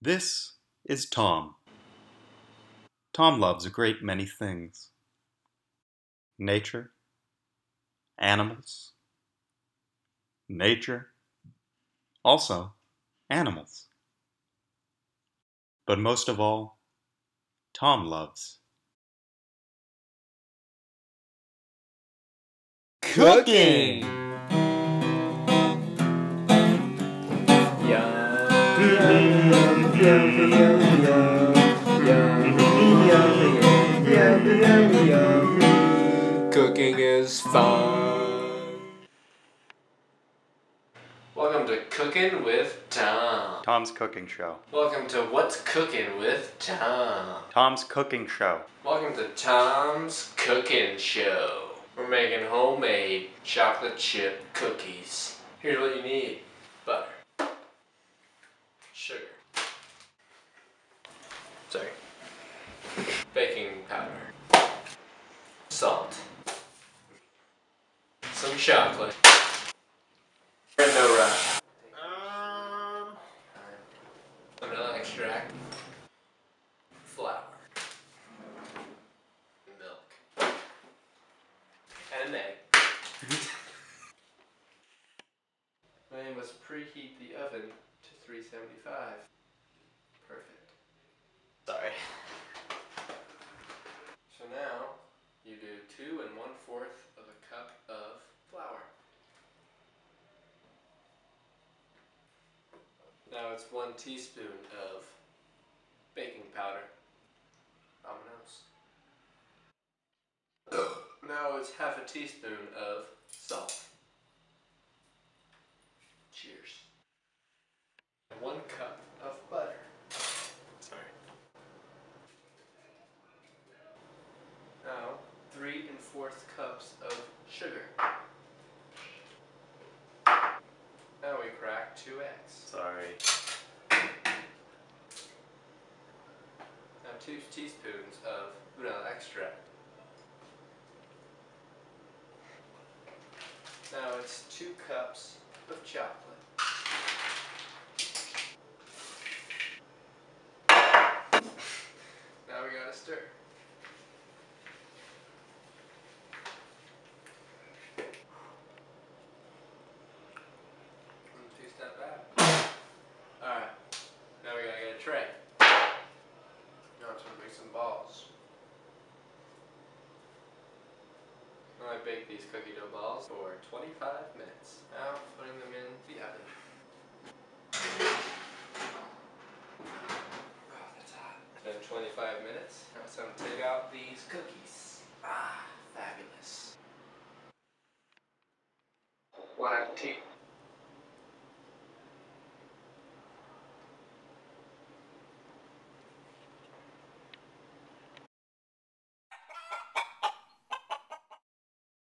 This is Tom. Tom loves a great many things nature, animals, nature, also animals. But most of all, Tom loves Cooking! Welcome to Cooking with Tom. Tom's Cooking Show. Welcome to What's Cooking with Tom. Tom's Cooking Show. Welcome to Tom's Cooking Show. We're making homemade chocolate chip cookies. Here's what you need butter, sugar, sorry, baking powder, salt, some chocolate, and no rush. Um, vanilla extract, flour, milk, and an egg. You must preheat the oven to 375. Perfect. Sorry. So now you do two and one fourth of a cup of flour. Now it's one teaspoon of baking powder. Now it's half a teaspoon of salt. Cheers. One cup of butter. Sorry. Now, three and fourth cups of sugar. Now we crack two eggs. Sorry. Now two teaspoons of vanilla extract. Now it's two cups of chocolate. Now we gotta stir. One two step back. Alright. Now we gotta get a tray. Now I'm gonna make some balls. Now I bake these cookie dough balls for 25 minutes. Now putting them in the oven. Oh, that's hot. Then 25 minutes. Now it's time to take out these cookies. Ah, fabulous. One te-